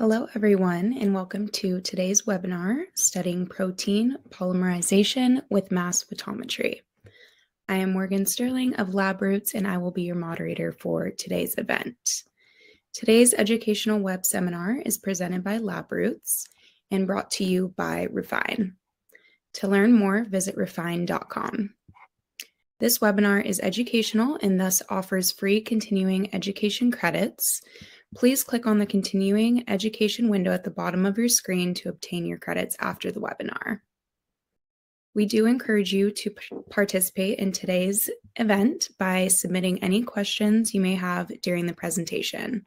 Hello, everyone, and welcome to today's webinar, Studying Protein Polymerization with Mass Photometry. I am Morgan Sterling of LabRoots, and I will be your moderator for today's event. Today's educational web seminar is presented by LabRoots and brought to you by Refeyn. To learn more, visit refeyn.com. This webinar is educational and thus offers free continuing education credits. Please click on the continuing education window at the bottom of your screen to obtain your credits after the webinar. We do encourage you to participate in today's event by submitting any questions you may have during the presentation.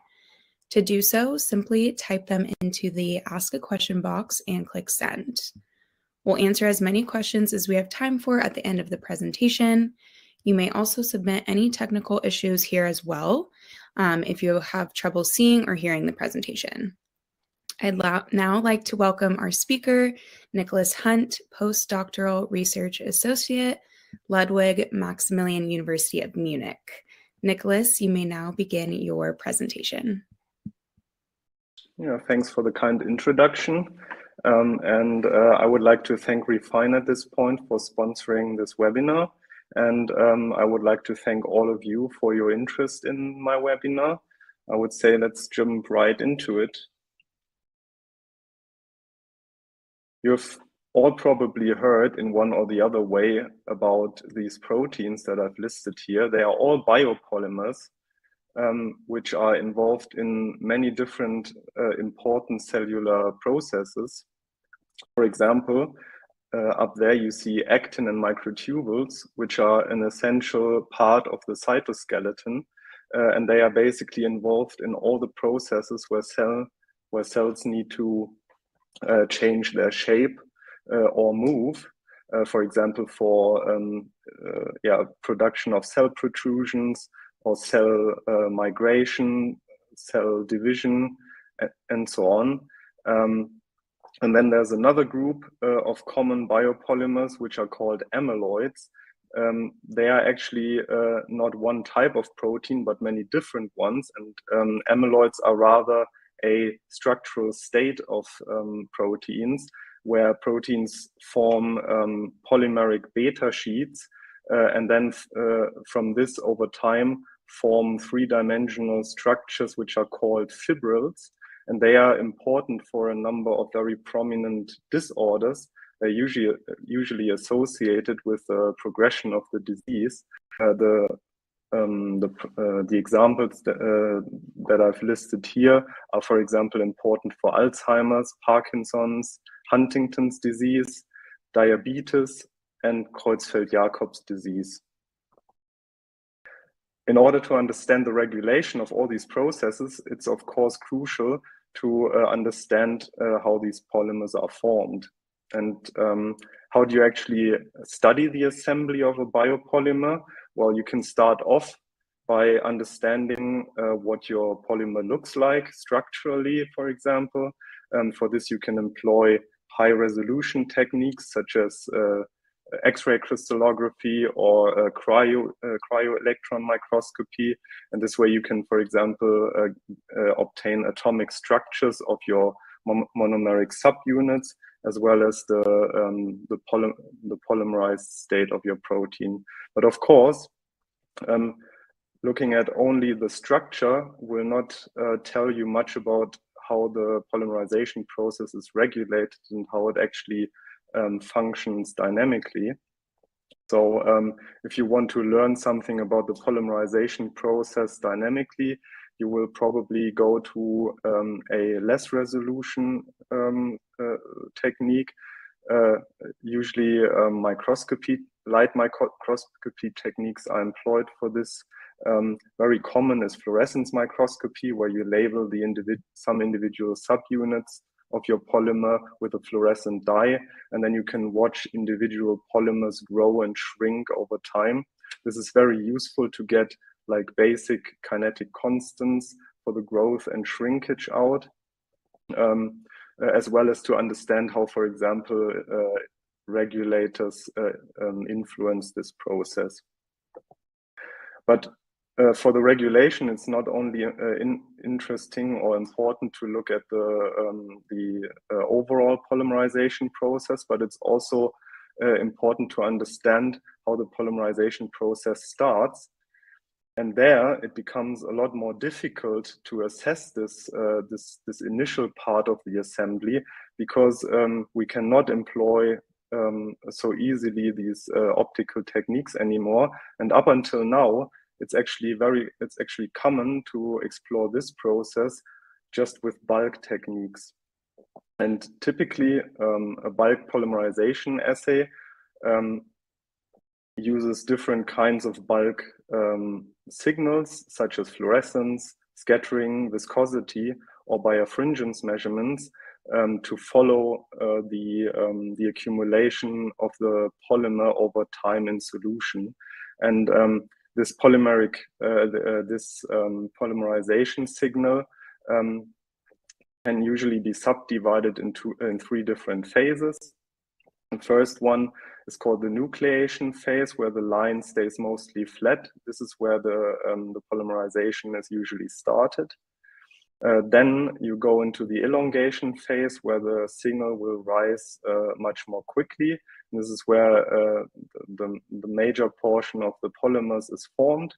To do so, simply type them into the Ask a Question box and click Send. We'll answer as many questions as we have time for at the end of the presentation. You may also submit any technical issues here as well um, if you have trouble seeing or hearing the presentation. I'd now like to welcome our speaker, Nikolas Hundt, postdoctoral research associate, Ludwig Maximilian University of Munich. Nicholas, you may now begin your presentation. Yeah, thanks for the kind introduction. Um, and uh, I would like to thank Refeyn at this point for sponsoring this webinar. And um, I would like to thank all of you for your interest in my webinar. I would say let's jump right into it. You've all probably heard in one or the other way about these proteins that I've listed here. They are all biopolymers, um, which are involved in many different uh, important cellular processes. For example, uh, up there you see actin and microtubules, which are an essential part of the cytoskeleton. Uh, and they are basically involved in all the processes where cell where cells need to uh, change their shape uh, or move. Uh, for example, for um, uh, yeah production of cell protrusions or cell migration, cell division, and so on. Um, and then there's another group uh, of common biopolymers, which are called amyloids. Um, they are actually uh, not one type of protein, but many different ones. And um, amyloids are rather a structural state of um, proteins, where proteins form um, polymeric beta sheets. Uh, and then uh, from this over time form three-dimensional structures, which are called fibrils and they are important for a number of very prominent disorders. They're usually usually associated with the progression of the disease. Uh, the um, the, uh, the examples that, uh, that I've listed here are, for example, important for Alzheimer's, Parkinson's, Huntington's disease, diabetes, and Creutzfeldt-Jakob's disease. In order to understand the regulation of all these processes, it's of course crucial to uh, understand uh, how these polymers are formed. And um, how do you actually study the assembly of a biopolymer? Well, you can start off by understanding uh, what your polymer looks like structurally, for example. And for this, you can employ high resolution techniques such as uh, X-ray crystallography or cryo cryo-electron microscopy. And this way you can, for example, uh, uh obtain atomic structures of your monomeric subunits as well as the, um, the, poly the, polymerized state of your protein. But of course, um, looking at only the structure will not uh, tell you much about how the polymerization process is regulated and how it actually um, functions dynamically. So um, if you want to learn something about the polymerization process dynamically, you will probably go to um, a less resolution um, uh, technique. Uh, usually um, microscopy, light microscopy techniques are employed for this. Um, very common is fluorescence microscopy, where you label the individ some individual subunits of your polymer with a fluorescent dye. And then you can watch individual polymers grow and shrink over time. This is very useful to get like basic kinetic constants for the growth and shrinkage out, um, as well as to understand how, for example, uh, regulators uh, um, influence this process. But uh, for the regulation, it's not only uh, in, interesting or important to look at the um, the uh, overall polymerization process, but it's also uh, important to understand how the polymerization process starts. And there, it becomes a lot more difficult to assess this uh, this this initial part of the assembly because um, we cannot employ um, so easily these uh, optical techniques anymore. And up until now, it's actually very it's actually common to explore this process just with bulk techniques. And typically um, a bulk polymerization assay um, uses different kinds of bulk um, signals such as fluorescence scattering viscosity or birefringence measurements um, to follow uh, the um, the accumulation of the polymer over time in solution. And um, this polymeric, uh, uh, this um, polymerization signal um, can usually be subdivided into in three different phases. The first one is called the nucleation phase, where the line stays mostly flat. This is where the, um, the polymerization is usually started. Uh, then you go into the elongation phase where the signal will rise uh, much more quickly. This is where uh, the, the major portion of the polymers is formed.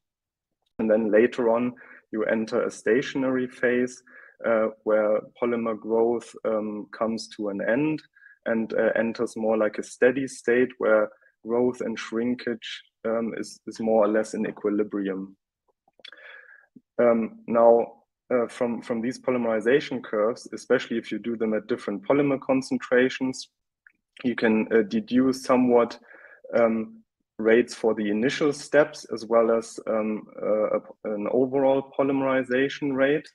And then later on, you enter a stationary phase uh, where polymer growth um, comes to an end and uh, enters more like a steady state where growth and shrinkage um, is, is more or less in equilibrium. Um, now, uh, from, from these polymerization curves, especially if you do them at different polymer concentrations, you can uh, deduce somewhat um, rates for the initial steps as well as um, uh, an overall polymerization rate.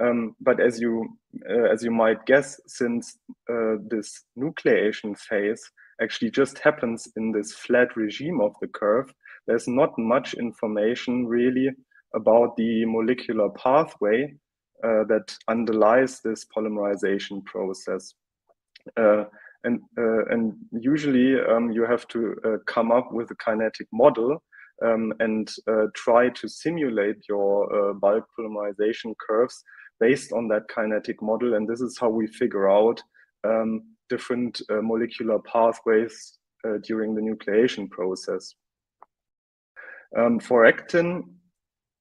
Um, but as you uh, as you might guess, since uh, this nucleation phase actually just happens in this flat regime of the curve, there's not much information really about the molecular pathway uh, that underlies this polymerization process. Uh, and, uh, and usually um, you have to uh, come up with a kinetic model um, and uh, try to simulate your uh, bulk polymerization curves based on that kinetic model. And this is how we figure out um, different molecular pathways during the nucleation process. Um, for actin,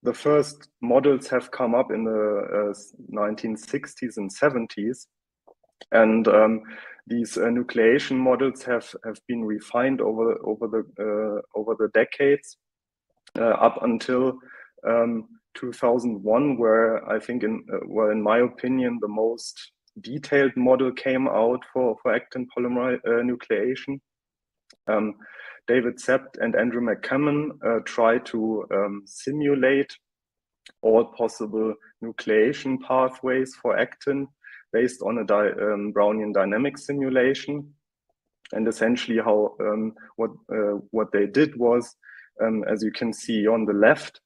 the first models have come up in the uh, 1960s and 70s. And um, these uh, nucleation models have, have been refined over, over, the, uh, over the decades uh, up until um, 2001, where I think, in, uh, well, in my opinion, the most detailed model came out for, for actin polymer nucleation. Um, David Sept and Andrew McCammon try to um, simulate all possible nucleation pathways for actin based on a di um, Brownian dynamic simulation. And essentially, how um, what uh, what they did was, um, as you can see on the left,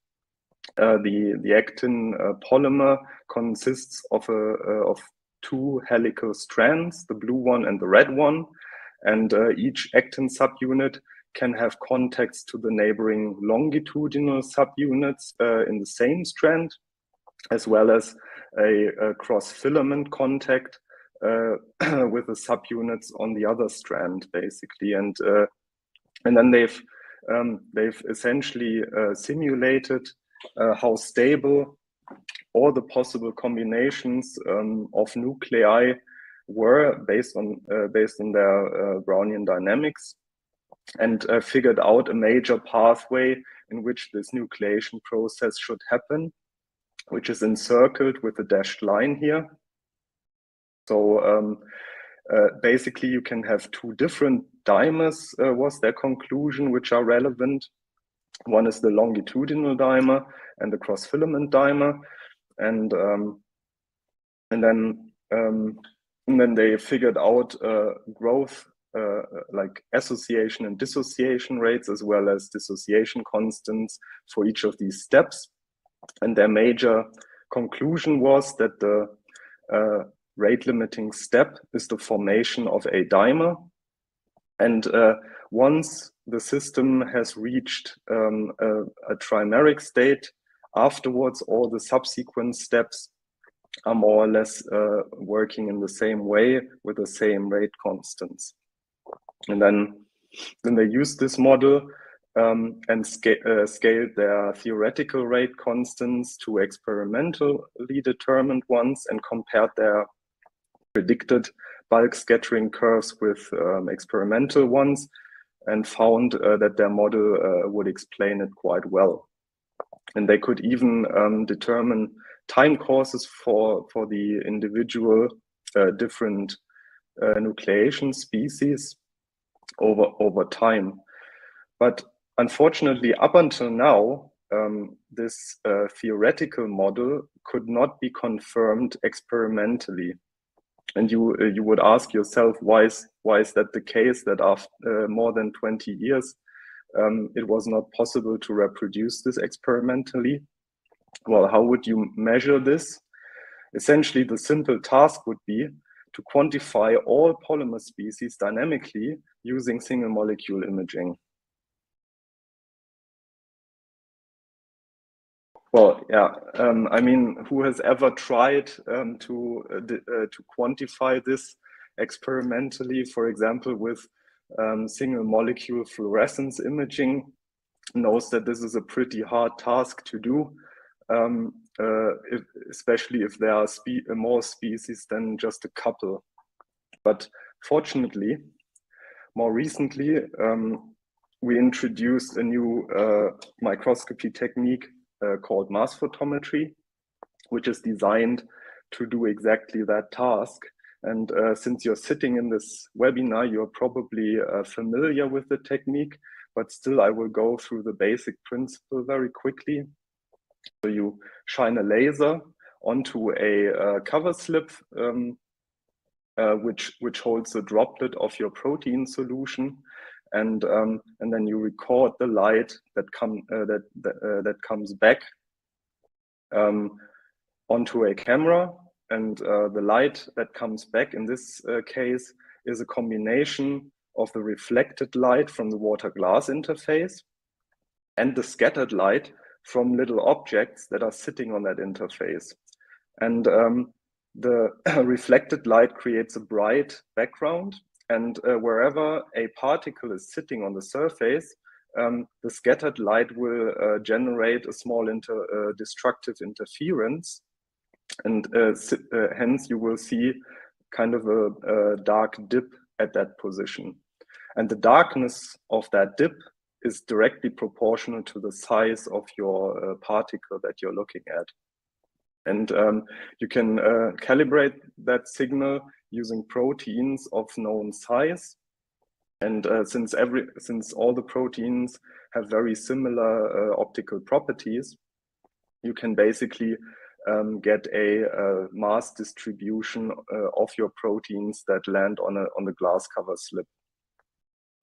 uh, the the actin uh, polymer consists of a uh, of two helical strands, the blue one and the red one, and uh, each actin subunit can have contacts to the neighboring longitudinal subunits uh, in the same strand, as well as a, a cross filament contact uh, with the subunits on the other strand, basically. And uh, and then they've um, they've essentially uh, simulated uh, how stable all the possible combinations um, of nuclei were based on uh, based on their Brownian dynamics and uh, figured out a major pathway in which this nucleation process should happen, which is encircled with a dashed line here. So um, uh, basically you can have two different dimers uh, was their conclusion, which are relevant. One is the longitudinal dimer and the cross filament dimer. And, um, and then um, and then they figured out uh, growth uh, like association and dissociation rates as well as dissociation constants for each of these steps. And their major conclusion was that the uh, rate limiting step is the formation of a dimer. And uh, once the system has reached um, a, a, trimeric state, afterwards, all the subsequent steps are more or less uh, working in the same way with the same rate constants. And then, then they use this model um, and sca uh, scaled their theoretical rate constants to experimentally determined ones and compared their predicted bulk scattering curves with um, experimental ones and found uh, that their model uh, would explain it quite well. And they could even um, determine time courses for, for the individual uh, different uh, nucleation species over, over time. But unfortunately, up until now, um, this uh, theoretical model could not be confirmed experimentally. And you uh, you would ask yourself, why is why is that the case? That after uh, more than 20 years, um, it was not possible to reproduce this experimentally. Well, how would you measure this? Essentially, the simple task would be to quantify all polymer species dynamically using single molecule imaging. Well, yeah. Um, I mean, who has ever tried um, to uh, uh, to quantify this experimentally? For example, with um, single molecule fluorescence imaging, knows that this is a pretty hard task to do, um, uh, if, especially if there are spe more species than just a couple. But fortunately, more recently, um, we introduced a new uh, microscopy technique uh, called mass photometry, which is designed to do exactly that task. And uh, since you're sitting in this webinar, you're probably uh, familiar with the technique, but still I will go through the basic principle very quickly. So you shine a laser onto a uh, cover slip, um, uh, which, which holds a droplet of your protein solution and um, and then you record the light that come uh, that uh, that comes back um, onto a camera. And uh, the light that comes back in this uh, case is a combination of the reflected light from the water glass interface and the scattered light from little objects that are sitting on that interface. And um, the reflected light creates a bright background and uh, wherever a particle is sitting on the surface, um, the scattered light will uh, generate a small inter uh, destructive interference. And uh, uh, hence you will see kind of a, a dark dip at that position. And the darkness of that dip is directly proportional to the size of your uh, particle that you're looking at. And um, you can uh, calibrate that signal using proteins of known size. And uh, since every since all the proteins have very similar uh, optical properties, you can basically um, get a, a, mass distribution uh, of your proteins that land on a on the glass cover slip.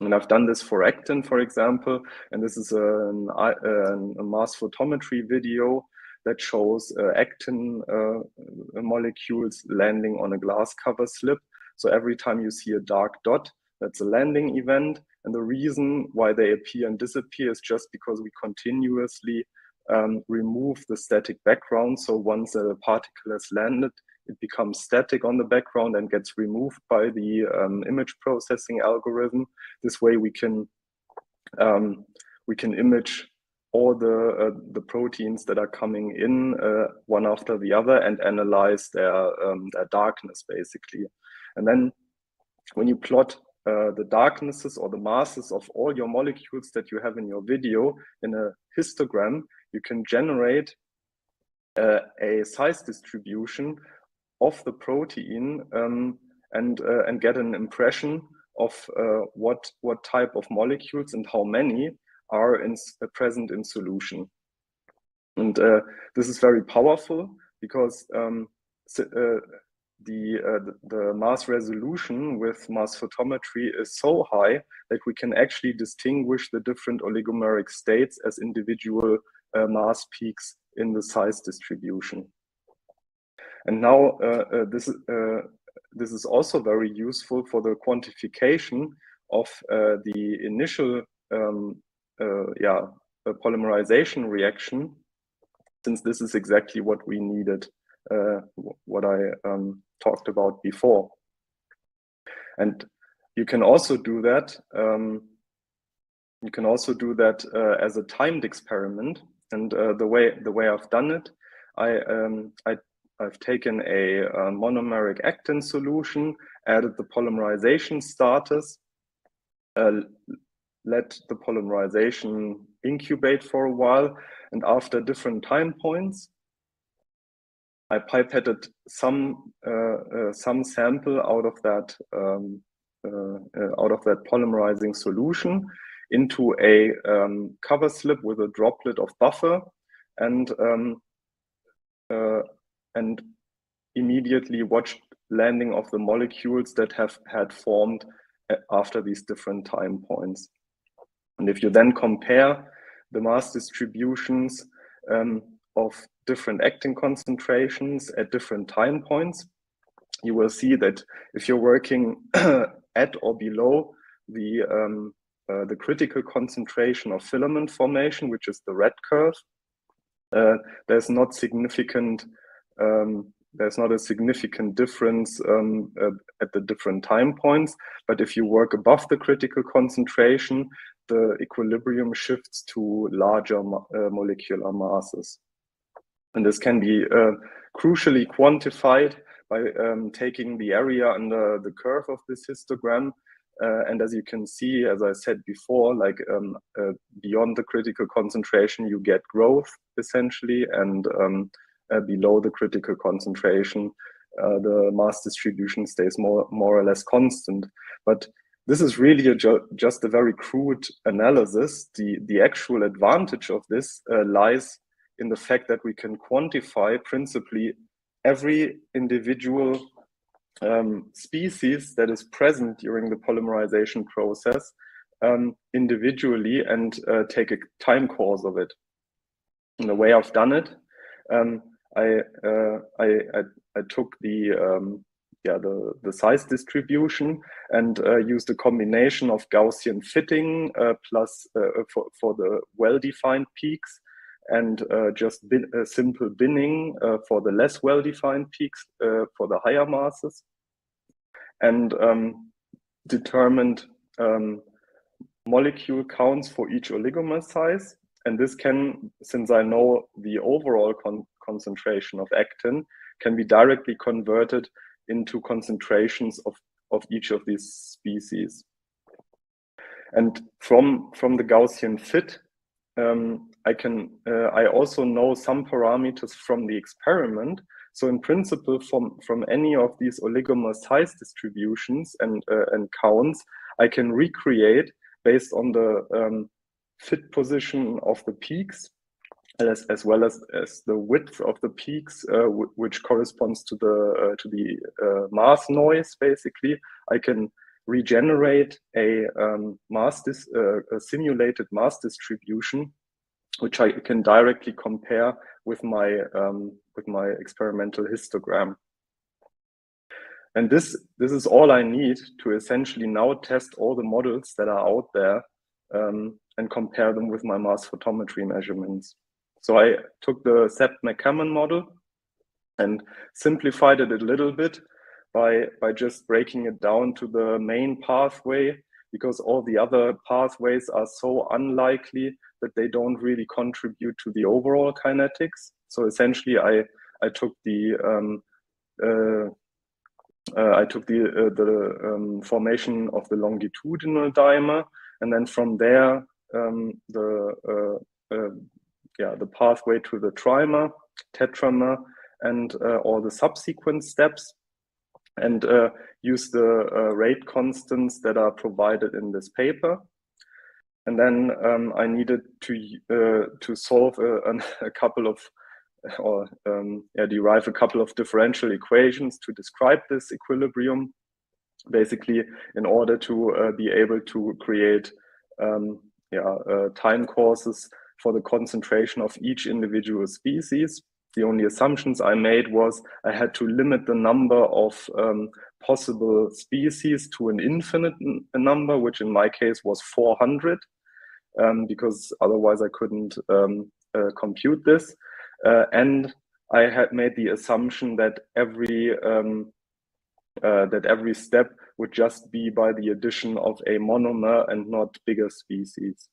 And I've done this for actin, for example, and this is an, a mass photometry video that shows uh, actin uh, molecules landing on a glass cover slip. So every time you see a dark dot, that's a landing event. And the reason why they appear and disappear is just because we continuously um, remove the static background. So once a particle has landed, it becomes static on the background and gets removed by the um, image processing algorithm. This way we can um, we can image all the uh, the proteins that are coming in uh, one after the other and analyze their um, their darkness basically. And then when you plot uh, the darknesses or the masses of all your molecules that you have in your video in a histogram you can generate uh, a size distribution of the protein um, and uh, and get an impression of uh, what what type of molecules and how many are in, uh, present in solution. And uh, this is very powerful because um, uh, the, uh, the mass resolution with mass photometry is so high that we can actually distinguish the different oligomeric states as individual uh, mass peaks in the size distribution. And now uh, this, this is also very useful for the quantification of the initial um, yeah, a polymerization reaction since this is exactly what we needed, uh, what I um, talked about before. And you can also do that. Um, you can also do that uh, as a timed experiment. And uh, the way the way I've done it, I um, I I've taken a, a, monomeric actin solution, added the polymerization status, uh, let the polymerization incubate for a while, and after different time points, I pipetted some uh, uh, some sample out of that um, uh, uh, out of that polymerizing solution into a um, cover slip with a droplet of buffer, and um, uh, and immediately watched landing of the molecules that have had formed after these different time points. And if you then compare the mass distributions um, of different actin concentrations at different time points, you will see that if you're working at or below the um, uh, the critical concentration of filament formation, which is the red curve, uh, there's not significant um, there's not a significant difference um, uh, at the different time points. But if you work above the critical concentration, the equilibrium shifts to larger uh, molecular masses. And this can be uh, crucially quantified by um, taking the area under the curve of this histogram. Uh, and as you can see, as I said before, like um, uh, beyond the critical concentration, you get growth essentially. And um, uh, below the critical concentration, uh, the mass distribution stays more, more or less constant. But this is really a ju just a very crude analysis. The, the actual advantage of this uh, lies in the fact that we can quantify principally every individual um, species that is present during the polymerization process um, individually and uh, take a time course of it. And the way I've done it, um, I, uh, I, I, I, took the um, yeah the the size distribution and uh, used a combination of Gaussian fitting uh, plus uh, for for the well-defined peaks and uh, just bin, uh, simple binning uh, for the less well-defined peaks for the higher masses, and um, determined um, molecule counts for each oligomer size. And this can, since I know the overall con concentration of actin, can be directly converted into concentrations of, of each of these species. And from, from the Gaussian fit, um, I can uh, I also know some parameters from the experiment. So in principle, from from any of these oligomer size distributions and uh, and counts, I can recreate based on the um, fit position of the peaks, as as well as as the width of the peaks, uh, which corresponds to the uh, to the uh, mass noise. Basically, I can regenerate a um, mass dis, uh, a simulated mass distribution which I can directly compare with my um, with my experimental histogram. And this this is all I need to essentially now test all the models that are out there um, and compare them with my mass photometry measurements. So I took the Sept McCammon model and simplified it a little bit by by just breaking it down to the main pathway because all the other pathways are so unlikely that they don't really contribute to the overall kinetics. So essentially, I I took the um, uh, uh, I took the uh, the um, formation of the longitudinal dimer, and then from there um, the uh, uh, yeah the pathway to the trimer, tetramer, and uh, all the subsequent steps and uh, use the uh, rate constants that are provided in this paper. And then um, I needed to uh, to solve a, a, couple of or um, yeah, derive a couple of differential equations to describe this equilibrium, basically in order to uh, be able to create um, yeah, uh, time courses for the concentration of each individual species the only assumptions I made was I had to limit the number of um, possible species to an infinite number, which in my case was 400, um, because otherwise I couldn't um, uh, compute this. uh, and I had made the assumption that every um, uh, that every step would just be by the addition of a monomer and not bigger species.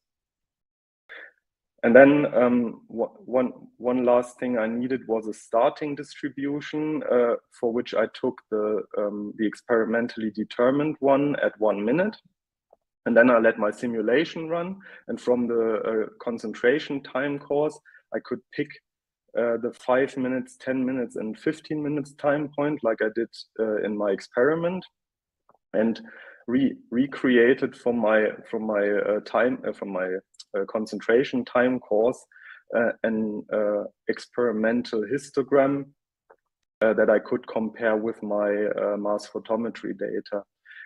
And then um, one, one last thing I needed was a starting distribution uh, for which I took the, um, the experimentally determined one at one minute. And then I let my simulation run. And from the uh, concentration time course, I could pick uh, the five minutes, 10 minutes, and 15 minutes time point, like I did uh, in my experiment, and re recreated from my from my uh, time uh, from my concentration time course an experimental histogram that I could compare with my mass photometry data.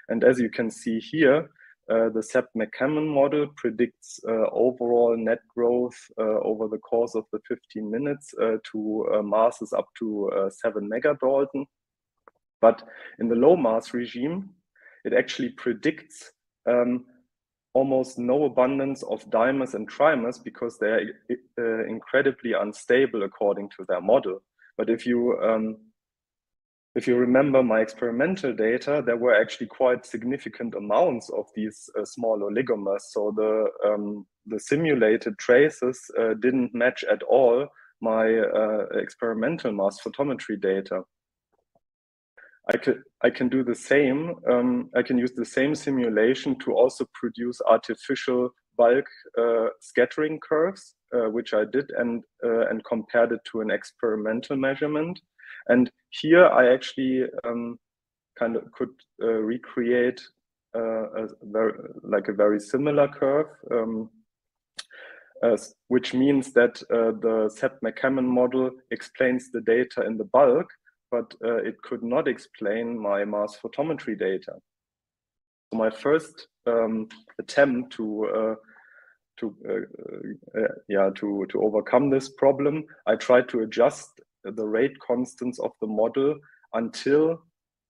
And as you can see here, uh, the Sept-McCammon model predicts uh, overall net growth uh, over the course of the 15 minutes to masses up to 7 megadalton. But in the low mass regime, it actually predicts um, almost no abundance of dimers and trimers because they're uh, incredibly unstable according to their model. But if you um, if you remember my experimental data, there were actually quite significant amounts of these uh, small oligomers. So the um, the simulated traces uh, didn't match at all my uh, experimental mass photometry data. I could I can do the same. Um, I can use the same simulation to also produce artificial bulk uh, scattering curves, uh, which I did and uh, and compared it to an experimental measurement. And here I actually um, kind of could uh, recreate uh, a very, like a very similar curve, um, which means that uh, the Sept-McCammon model explains the data in the bulk, but uh, it could not explain my mass photometry data. So my first um, attempt to uh, to uh, uh, yeah to to overcome this problem, I tried to adjust the rate constants of the model until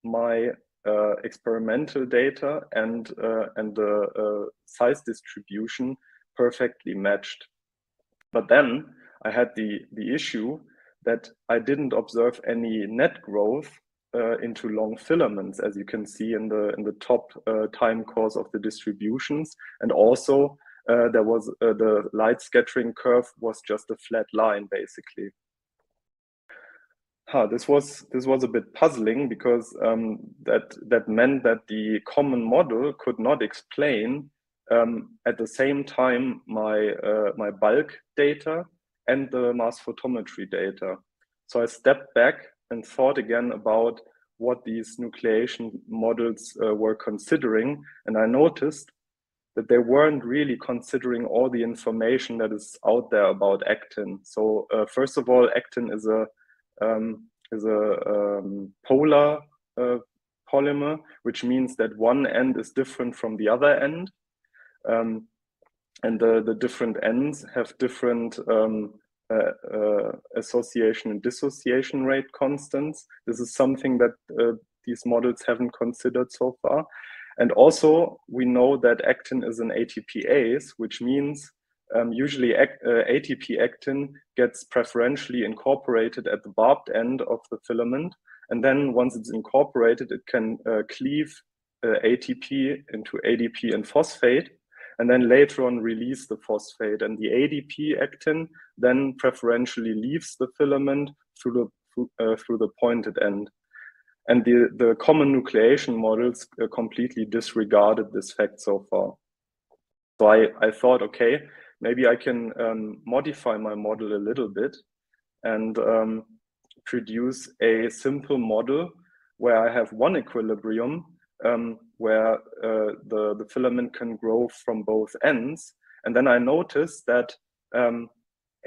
my uh, experimental data and uh, and the uh, size distribution perfectly matched. But then I had the the issue that I didn't observe any net growth uh, into long filaments, as you can see in the in the top uh, time course of the distributions, and also uh, there was the light scattering curve was just a flat line basically. Huh, this was this was a bit puzzling because um, that that meant that the common model could not explain um, at the same time my uh, my bulk data and the mass photometry data. So I stepped back and thought again about what these nucleation models uh, were considering, and I noticed that they weren't really considering all the information that is out there about actin. So uh, first of all, actin is a um, is a um, polar uh, polymer, which means that one end is different from the other end. Um, and the, the different ends have different um, uh, uh, association and dissociation rate constants. This is something that uh, these models haven't considered so far. And also, we know that actin is an ATPase, which means um, usually uh, ATP actin gets preferentially incorporated at the barbed end of the filament. And then once it's incorporated, it can uh, cleave uh, ATP into ADP and phosphate, and then later on release the phosphate. And the ADP actin then preferentially leaves the filament through the, uh, through the pointed end. And the, the common nucleation models uh, completely disregarded this fact so far. So I, I thought, okay, maybe I can um, modify my model a little bit and um, produce a simple model where I have one equilibrium um, where uh, the, the filament can grow from both ends. And then I noticed that um,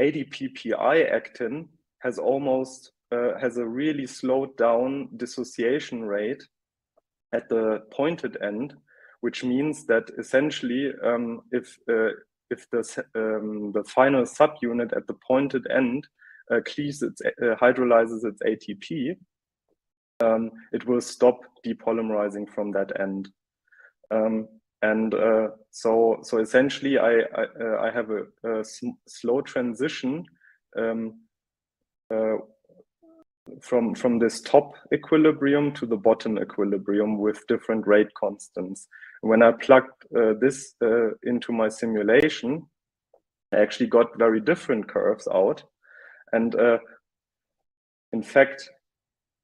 ADP-Pi actin has almost uh, has a really slowed down dissociation rate at the pointed end, which means that essentially um, if uh, if the, um, the final subunit at the pointed end uh, cleaves its, uh, hydrolyzes its ATP, um, it will stop depolymerizing from that end. Um, and uh, so, so essentially, I I, uh, I have a, a slow transition um, uh, from from this top equilibrium to the bottom equilibrium with different rate constants. When I plugged uh, this uh, into my simulation, I actually got very different curves out. And uh, in fact,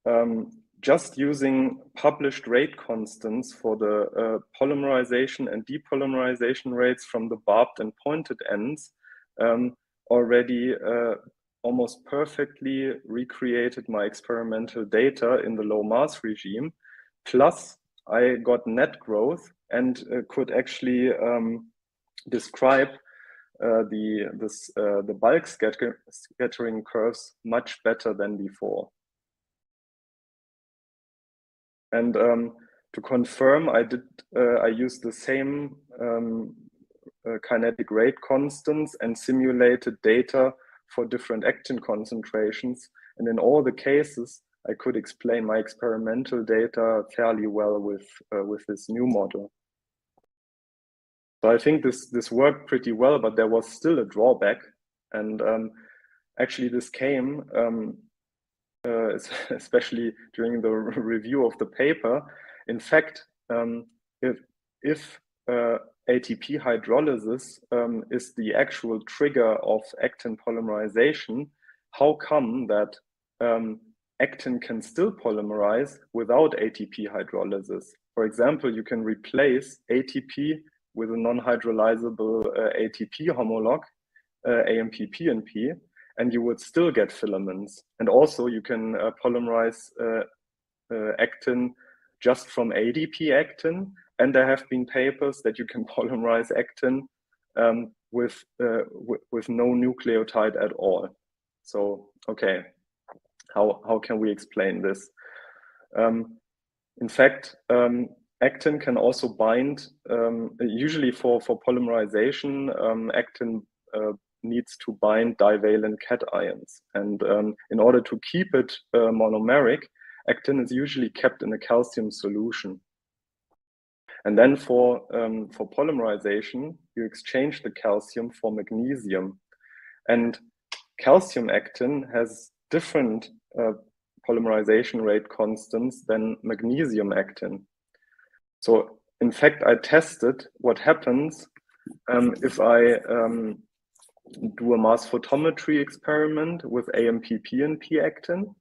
um, just using published rate constants for the uh, polymerization and depolymerization rates from the barbed and pointed ends um, already uh, almost perfectly recreated my experimental data in the low mass regime. Plus, I got net growth and uh, could actually um, describe uh, the this uh, the bulk scatter scattering curves much better than before. And um, to confirm, I did uh, I used the same um, uh, kinetic rate constants and simulated data for different actin concentrations. And in all the cases, I could explain my experimental data fairly well with, uh, with this new model. So I think this, this worked pretty well, but there was still a drawback. And um, actually this came, um, uh, especially during the review of the paper. In fact, um, if, if uh, ATP hydrolysis um, is the actual trigger of actin polymerization, how come that um, actin can still polymerize without ATP hydrolysis? For example, you can replace ATP with a non-hydrolyzable uh, ATP homolog, uh, AMP-PNP, and you would still get filaments. And also you can uh, polymerize uh, uh, actin just from ADP actin and there have been papers that you can polymerize actin um, with, uh, with no nucleotide at all. So, okay, how, how can we explain this? Um, in fact, um, actin can also bind, um, usually for, for polymerization, um, actin uh, needs to bind divalent cations. And um, in order to keep it uh, monomeric, actin is usually kept in a calcium solution. And then for, um, for polymerization, you exchange the calcium for magnesium. And calcium actin has different uh, polymerization rate constants than magnesium actin. So in fact, I tested what happens um, if I um, do a mass photometry experiment with AMP-PNP actin,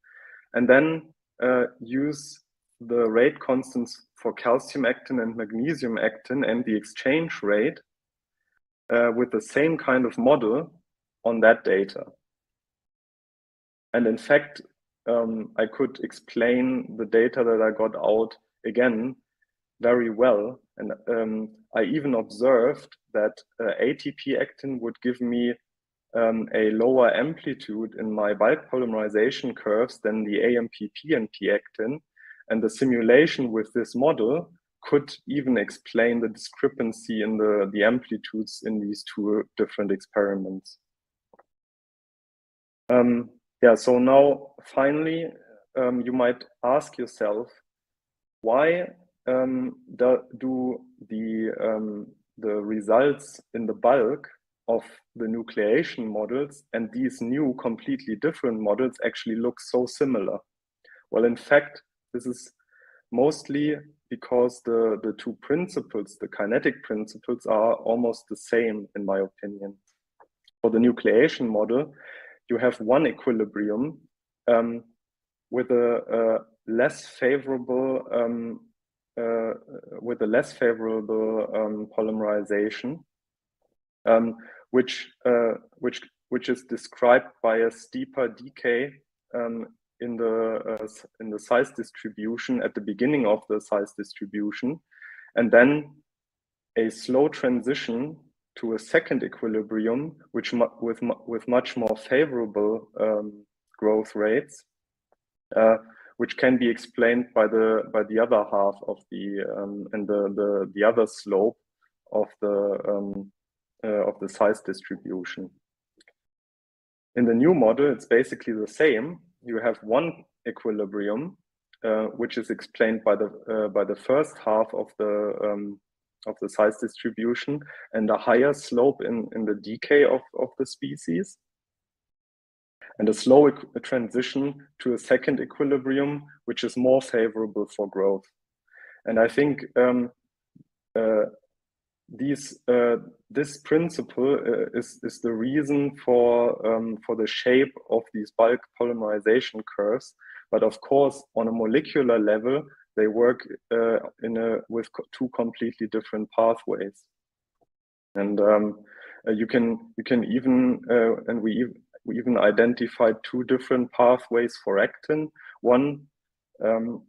and then uh, use the rate constants for calcium actin and magnesium actin and the exchange rate uh, with the same kind of model on that data. And in fact, um, I could explain the data that I got out again very well. And um, I even observed that uh, ATP actin would give me um, a lower amplitude in my bulk polymerization curves than the AMP-PNP actin, and the simulation with this model could even explain the discrepancy in the, the amplitudes in these two different experiments. Um, yeah, so now finally, um, you might ask yourself, why do, do the, um, the results in the bulk of the nucleation models and these new completely different models actually look so similar? Well, in fact, this is mostly because the, the two principles, the kinetic principles, are almost the same, in my opinion. For the nucleation model, you have one equilibrium um, with a, a, less favorable um, uh, with a less favorable um, polymerization, um, which uh, which which is described by a steeper decay um, in the uh, in the size distribution at the beginning of the size distribution, and then a slow transition to a second equilibrium, which with with much more favorable um, growth rates, uh, which can be explained by the by the other half of the um, and the the the other slope of the um, uh, of the size distribution. In the new model, it's basically the same, you have one equilibrium, uh, which is explained by the uh, by the first half of the um, of the size distribution and a higher slope in in the decay of of the species. And a slow transition to a second equilibrium, which is more favorable for growth. And I think um, uh, these uh, this principle uh, is is the reason for um, for the shape of these bulk polymerization curves. But of course, on a molecular level, they work uh, in a with two completely different pathways. And um, uh, you can you can even uh, and we we even identified two different pathways for actin. One um,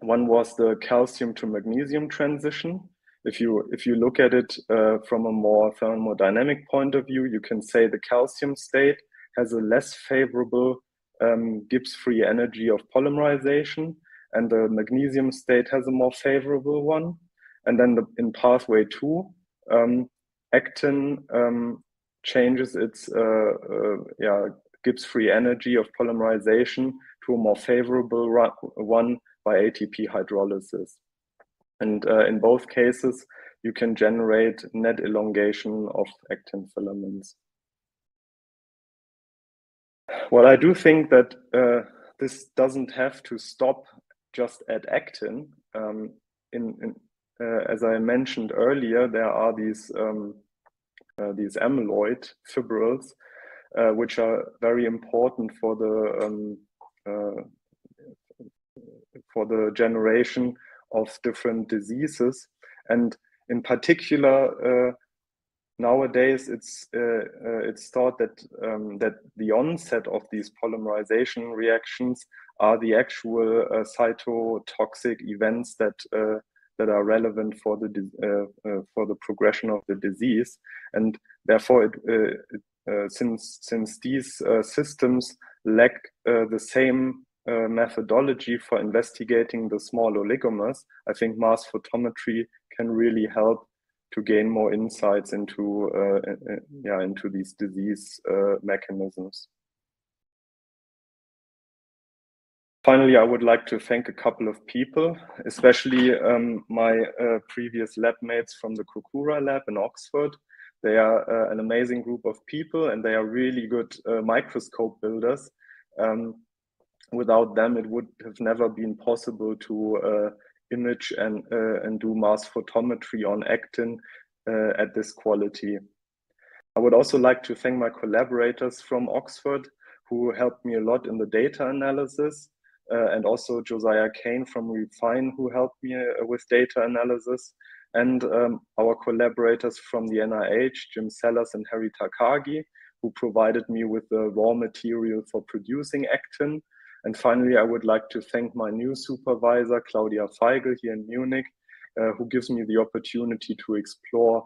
one was the calcium to magnesium transition, if you if you look at it uh, from a more thermodynamic point of view, you can say the calcium state has a less favorable um, Gibbs free energy of polymerization, and the magnesium state has a more favorable one. And then the, in pathway two, um, actin um, changes its uh, uh, yeah Gibbs free energy of polymerization to a more favorable one by ATP hydrolysis. And uh, in both cases, you can generate net elongation of actin filaments. Well, I do think that uh, this doesn't have to stop just at actin. Um, in, in uh, as I mentioned earlier, there are these um, uh, these amyloid fibrils, uh, which are very important for the um, uh, for the generation of different diseases. And in particular, uh, nowadays it's uh, it's thought that um, that the onset of these polymerization reactions are the actual cytotoxic events that that are relevant for the uh, for the progression of the disease, and therefore it, it since since these systems lack the same uh, methodology for investigating the small oligomers, I think mass photometry can really help to gain more insights into uh, uh, yeah into these disease uh, mechanisms. Finally, I would like to thank a couple of people, especially um, my uh, previous lab mates from the Kukura lab in Oxford. They are uh, an amazing group of people and they are really good microscope builders. Um, without them, it would have never been possible to uh, image and, uh, and do mass photometry on actin uh, at this quality. I would also like to thank my collaborators from Oxford who helped me a lot in the data analysis uh, and also Josiah Kane from Refeyn who helped me uh, with data analysis and um, our collaborators from the NIH, Jim Sellers and Harry Takagi, who provided me with the raw material for producing actin and finally, I would like to thank my new supervisor, Claudia Veigel here in Munich, uh, who gives me the opportunity to explore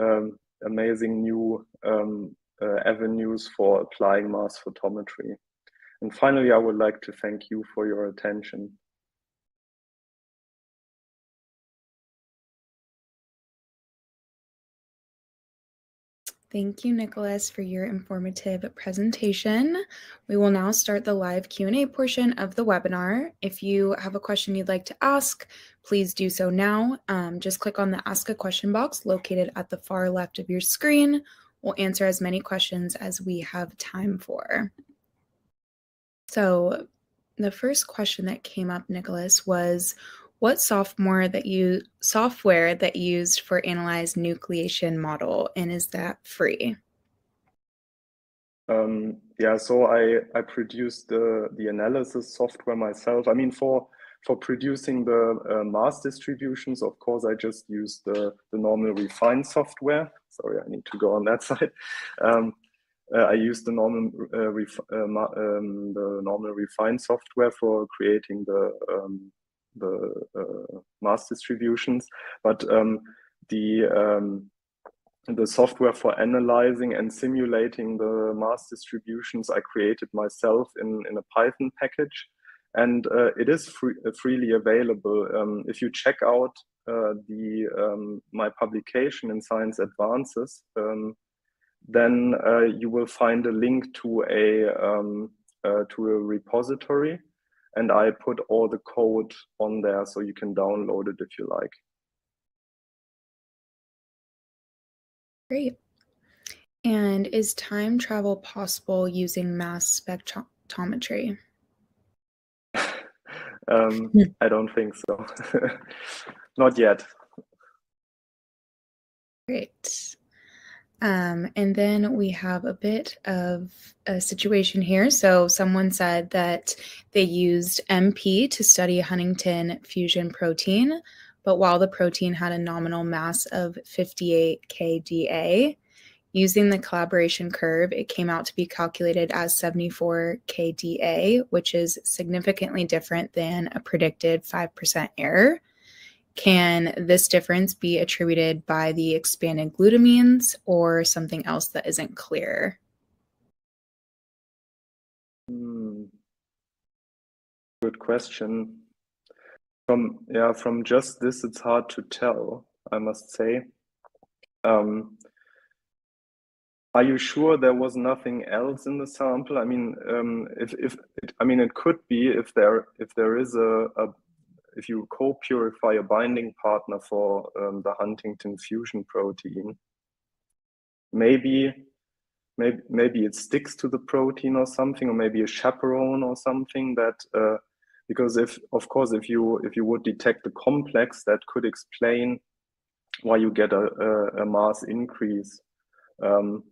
um, amazing new um, uh, avenues for applying mass photometry. And finally, I would like to thank you for your attention. Thank you, Nikolas, for your informative presentation. We will now start the live Q&A portion of the webinar. If you have a question you'd like to ask, please do so now. Um, just click on the Ask a Question box located at the far left of your screen. We'll answer as many questions as we have time for. So the first question that came up, Nikolas, was what software that you software that used for analyze nucleation model and is that free? Um, yeah so i i produced the the analysis software myself. I mean for for producing the uh, mass distributions of course i just used the the normal Refeyn software. Sorry i need to go on that side. Um, uh, I use the normal uh, uh um, the normal Refeyn software for creating the um, the uh, mass distributions, but um, the um, the software for analyzing and simulating the mass distributions I created myself in, in a Python package. And uh, it is free, uh, freely available. Um, if you check out the um, my publication in Science Advances, then uh, you will find a link to a um, uh, to a repository and I put all the code on there so you can download it if you like. Great. And is time travel possible using mass spectrometry? um, hmm. I don't think so. Not yet. Great. Um, and then we have a bit of a situation here. So, someone said that they used MP to study huntingtin fusion protein, but while the protein had a nominal mass of 58 kDa, using the calibration curve, it came out to be calculated as 74 kDa, which is significantly different than a predicted 5% error. Can this difference be attributed by the expanded glutamines or something else that isn't clear? Hmm. Good question. From yeah, from just this, it's hard to tell. I must say. Um, are you sure there was nothing else in the sample? I mean, um, if if it, I mean, it could be if there if there is a, a if you co-purify a binding partner for um, the huntingtin fusion protein, maybe, maybe maybe it sticks to the protein or something, or maybe a chaperone or something that uh, because if of course if you if you would detect the complex, that could explain why you get a, a, a mass increase. Um,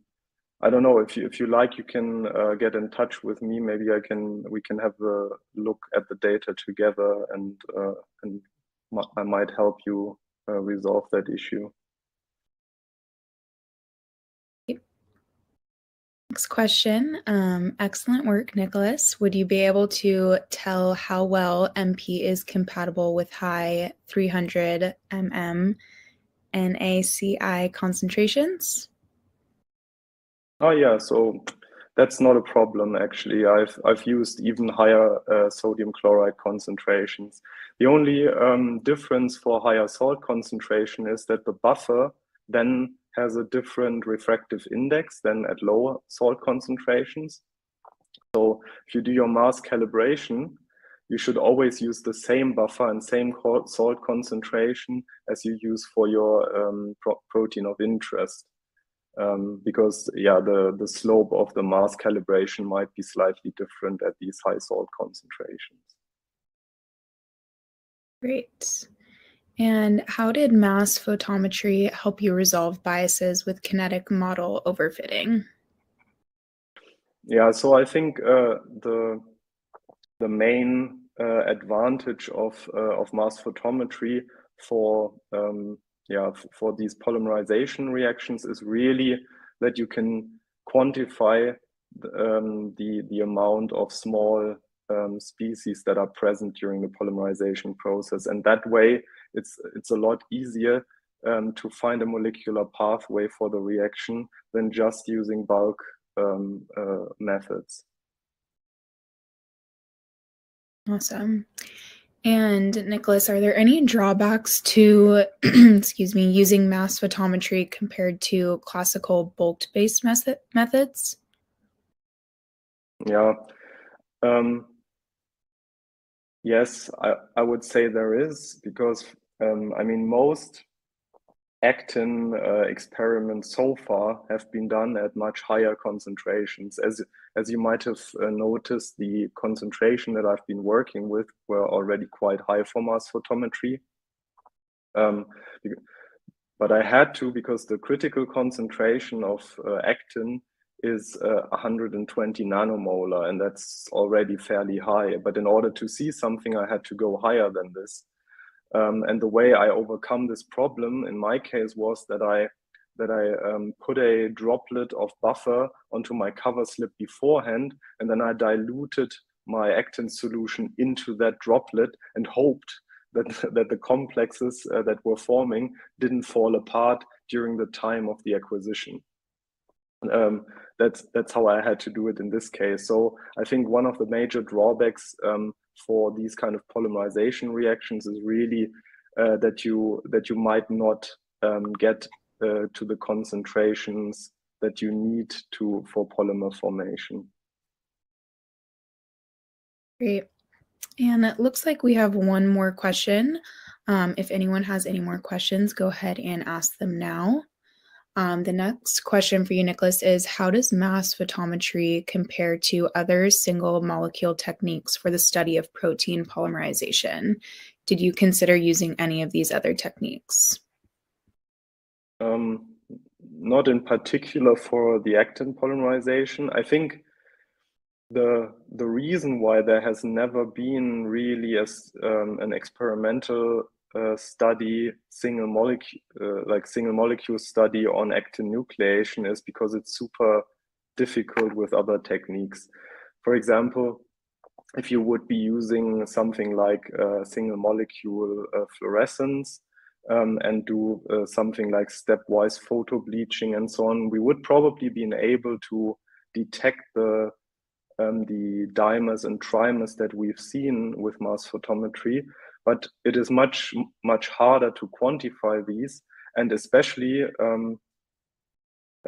I don't know if you if you like, you can uh, get in touch with me. Maybe I can we can have a look at the data together, and uh, and I might help you uh, resolve that issue. Next question. Um, excellent work, Nikolas. Would you be able to tell how well MP is compatible with high 300 mm NaCl concentrations? Oh yeah, so that's not a problem actually. I've I've used even higher uh, sodium chloride concentrations. The only um, difference for higher salt concentration is that the buffer then has a different refractive index than at lower salt concentrations. So if you do your mass calibration, you should always use the same buffer and same salt concentration as you use for your um, pro protein of interest um, because yeah, the, the slope of the mass calibration might be slightly different at these high salt concentrations. Great. And how did mass photometry help you resolve biases with kinetic model overfitting? Yeah, so I think uh, the the main uh, advantage of uh, of mass photometry for um, yeah, for these polymerization reactions is really that you can quantify um, the, the amount of small um, species that are present during the polymerization process. And that way, it's, it's a lot easier um, to find a molecular pathway for the reaction than just using bulk um, uh, methods. Awesome. And Nikolas, are there any drawbacks to, excuse me, using mass photometry compared to classical bulk-based method methods? Yeah. Um, yes, I, I would say there is because um, I mean most actin uh, experiments so far have been done at much higher concentrations. As, as you might have uh, noticed, the concentration that I've been working with were already quite high for mass photometry. Um, but I had to because the critical concentration of uh, actin is uh, 120 nanomolar, and that's already fairly high. But in order to see something, I had to go higher than this. Um, and the way I overcome this problem in my case was that I that I um, put a droplet of buffer onto my cover slip beforehand, and then I diluted my actin solution into that droplet and hoped that, that the complexes uh, that were forming didn't fall apart during the time of the acquisition. Um, that's that's how I had to do it in this case. So I think one of the major drawbacks um, for these kind of polymerization reactions is really uh, that you that you might not um, get uh, to the concentrations that you need to for polymer formation. Great. And it looks like we have one more question. Um, if anyone has any more questions, go ahead and ask them now. Um, the next question for you, Nikolas, is how does mass photometry compare to other single molecule techniques for the study of protein polymerization? Did you consider using any of these other techniques? Um, not in particular for the actin polymerization. I think the the reason why there has never been really as um, an experimental uh, study single molecule uh, like single molecule study on actin nucleation is because it's super difficult with other techniques. For example, if you would be using something like uh, single molecule uh, fluorescence um, and do uh, something like stepwise photo bleaching and so on, we would probably be able to detect the um, the dimers and trimers that we've seen with mass photometry, but it is much much harder to quantify these, and especially um,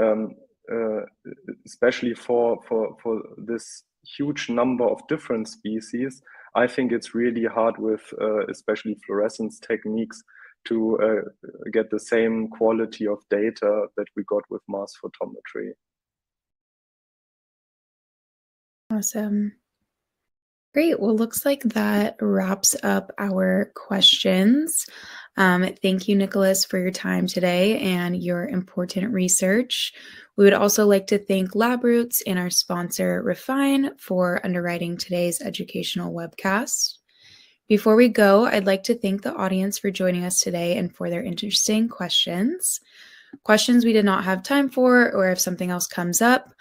um, uh, especially for for for this huge number of different species, I think it's really hard with uh, especially fluorescence techniques to uh, get the same quality of data that we got with mass photometry. Awesome. Great. Well, looks like that wraps up our questions. Um, thank you, Nikolas, for your time today and your important research. We would also like to thank LabRoots and our sponsor, Refeyn, for underwriting today's educational webcast. Before we go, I'd like to thank the audience for joining us today and for their interesting questions. Questions we did not have time for, or if something else comes up,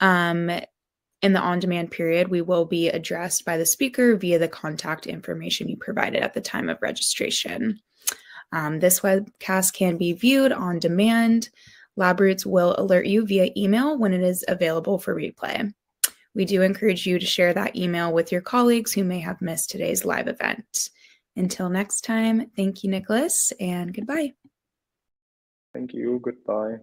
um, in the on demand period, we will be addressed by the speaker via the contact information you provided at the time of registration. Um, this webcast can be viewed on demand. LabRoots will alert you via email when it is available for replay. We do encourage you to share that email with your colleagues who may have missed today's live event. Until next time, thank you, Nikolas, and goodbye. Thank you. Goodbye.